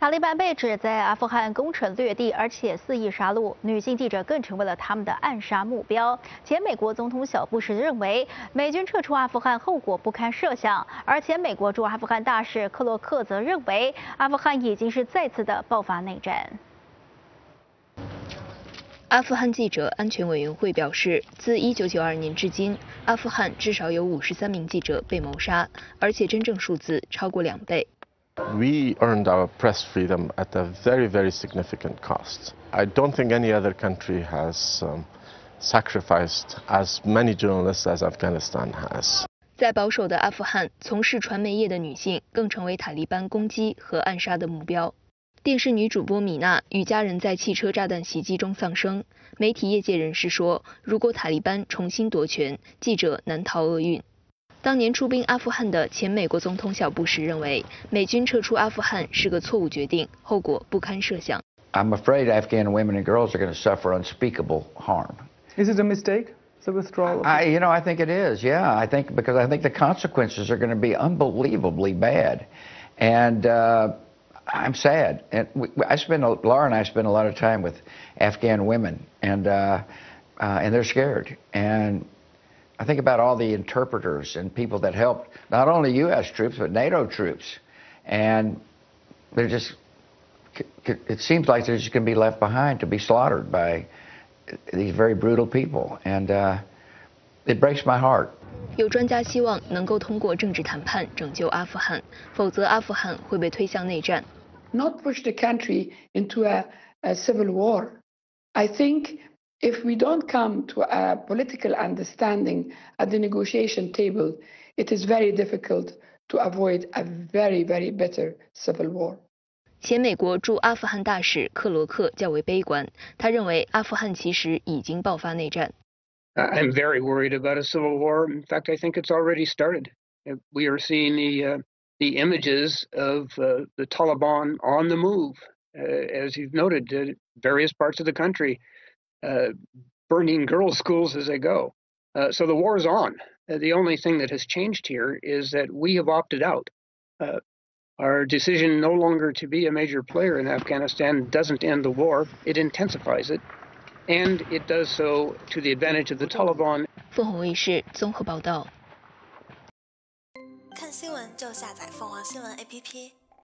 塔利班被指在阿富汗攻城略地，而且肆意杀戮，女性记者更成为了他们的暗杀目标。前美国总统小布什认为，美军撤出阿富汗后果不堪设想，而前美国驻阿富汗大使克洛克则认为，阿富汗已经是再次的爆发内战。阿富汗记者安全委员会表示，自1992年至今，阿富汗至少有53名记者被谋杀，而且真正数字超过两倍。We earned our press freedom at a very, very significant cost. I don't think any other country has sacrificed as many journalists as Afghanistan has. 在保守的阿富汗，从事传媒业的女性更成为塔利班攻击和暗杀的目标。电视女主播米娜与家人在汽车炸弹袭击中丧生。媒体业界人士说，如果塔利班重新夺权，记者难逃厄运。当年出兵阿富汗的前美国总统小布什认为，美军撤出阿富汗是个错误决定，后果不堪设想。I'm afraid Afghan women and girls are going to suffer unspeakable harm. Is it a mistake? The withdrawal? I, you know, I think it is. Yeah, I think because I think the consequences are going to be unbelievably bad, and. Uh, I'm sad. And we, I spend, Laura and I spend a lot of time with Afghan women, and uh, uh, and they're scared. And I think about all the interpreters and people that helped not only U.S. troops but NATO troops, and they're just. It seems like they're just going to be left behind to be slaughtered by these very brutal people, and uh, it breaks my heart. 有专家希望能够通过政治谈判拯救阿富汗，否则阿富汗会被推向内战。not push the country into a, a civil war. I think if we don't come to a political understanding at the negotiation table, it is very difficult to avoid a very, very bitter civil war. 前美国驻阿富汗大使克罗克较为悲观，他认为阿富汗其实已经爆发内战。I'm very worried about a civil war. In fact, I think it's already started. We are seeing the uh, the images of uh, the Taliban on the move, uh, as you've noted, uh, various parts of the country, uh, burning girls' schools as they go. Uh, so the war is on. Uh, the only thing that has changed here is that we have opted out. our decision no longer to be a major player in Afghanistan doesn't end the war, it intensifies it. And it does so to the advantage of the Taliban. 凤凰卫视综合报道。看新闻就下载凤凰新闻 APP。